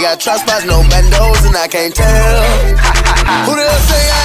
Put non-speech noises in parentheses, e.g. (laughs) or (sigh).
got trust spots, no bandos, and I can't tell. (laughs) Who the hell say I